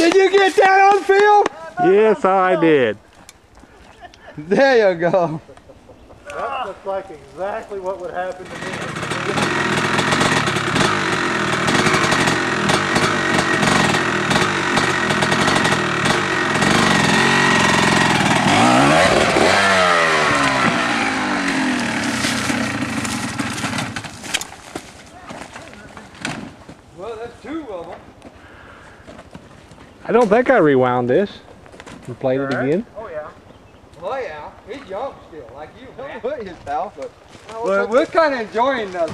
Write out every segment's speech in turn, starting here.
Did you get that on film? Yes, I did. There you go. That looks like exactly what would happen to me. Well, that's two of them. I don't think I rewound this and played it again. Oh yeah. Well, yeah, he's young still, like you, man. Look at his pal, but we're, we're kind of enjoying the. the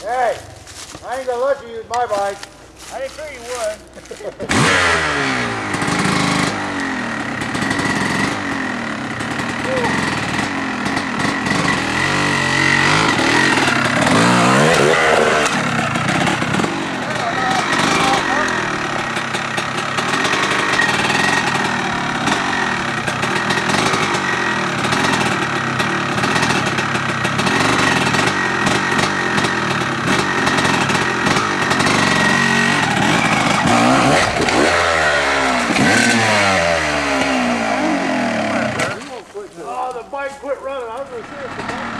Hey, I ain't gonna let you use my bike. I didn't figure you would. that bike quit running. I was going to see if the bike